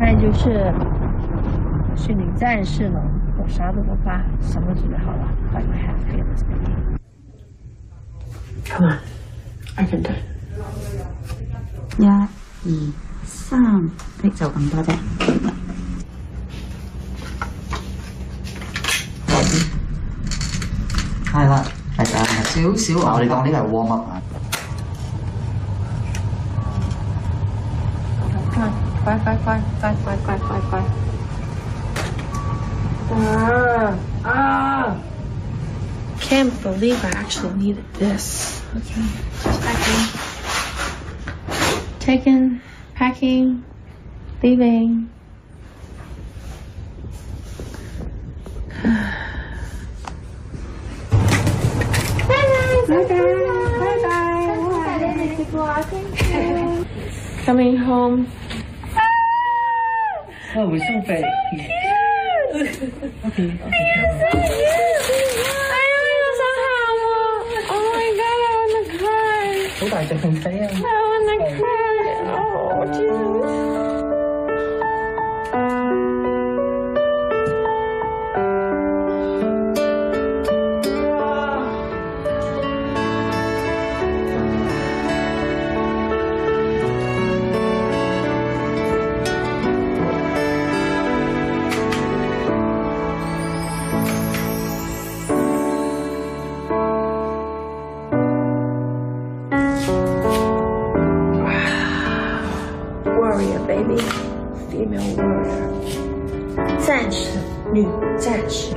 还有就是是女战士了，我啥都不怕，什么准备好了？Let my hands feel this baby. Come on, I can do. 一、二、三，的就咁多啫。係啦，係啊，少少啊我哋當呢個係 warm up 啊。快快快快快快快快！啊啊！Can't believe I actually needed this. Okay, just packing, taking, packing, leaving. Coming home. Oh, we're so fat. So cute. okay. You're so cute. I know you're so humble. Oh my god, I wanna cry. I wanna cry. warrior baby female warrior 战士女战士